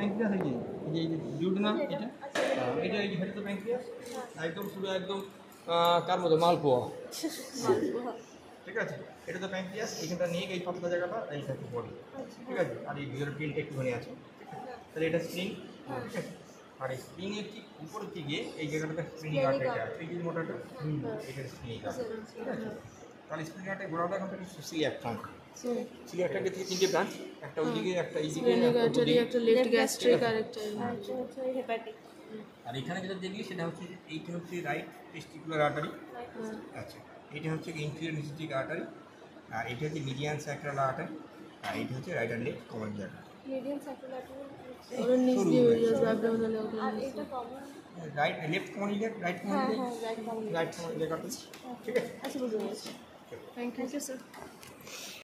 Pancreas এই যে এই যে ডিউডেনাম এটা হ্যাঁ, এটা এই যে হেড তো প্যাঙ্ক্রিয়াস একদম পুরো একদম কার মতো? মালপোয়া। ঠিক আছে? এটা তো প্যাঙ্ক্রিয়াস এইখানটা নিয়ে এই পাতলা জায়গাটা এই থাকে বডি ঠিক আছে? আর এই ভিতরে প্রিন্ট একটুখানি আছে। তাহলে এটা স্প্রিং ঠিক আছে? আর এই স্প্রিংয়ের ঠিক উপরের দিকে এই জায়গাটাতে স্প্রিং গার্ড আছে। এই যে মোটাটা। এটা স্প্রিং গার্ড ঠিক আছে? তাহলে স্প্রিং গার্ডের গোড়াটা এখন থেকে সিলিয়াক ট্রাঙ্ক সিলিয়াক ট্রাঙ্কের থেকে তিনটে ব্রাঞ্চ একটা ওইদিকে একটা এইদিকে একটা। একটা লেফট গ্যাস্ট্রিক আর একটা আচ্ছা হেপাটিক আর এখানে যেটা দেখলি সেটা হচ্ছে এইটা হচ্ছে রাইট টেস্টিকুলার আর্টারি আচ্ছা এটা হচ্ছে ইনফিরিয়র নিসিটিক আর্টারি আর এটা হচ্ছে মিডিয়ান স্যাক্রাল আর্টারি আর এটা হচ্ছে রাইট অ্যান্ড লেফট কমন জায়গা মিডিয়াম সার্কুলার ওর নিচ দিয়ে বেরিয়ে আসবে অ্যাবডোমিনাল আর এটা common right left common right common হ্যাঁ হ্যাঁ রাইট কমন ঠিক আছে? Thank.